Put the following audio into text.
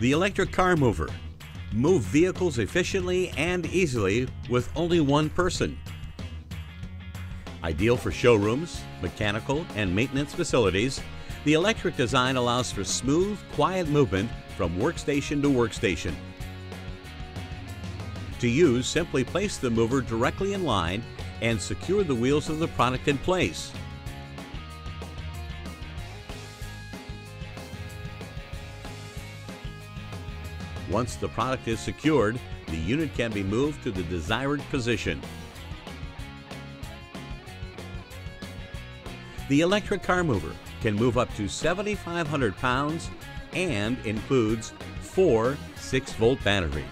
The electric car mover. Move vehicles efficiently and easily with only one person. Ideal for showrooms, mechanical, and maintenance facilities, the electric design allows for smooth, quiet movement from workstation to workstation. To use, simply place the mover directly in line and secure the wheels of the product in place. Once the product is secured, the unit can be moved to the desired position. The electric car mover can move up to 7,500 pounds and includes four 6 volt batteries.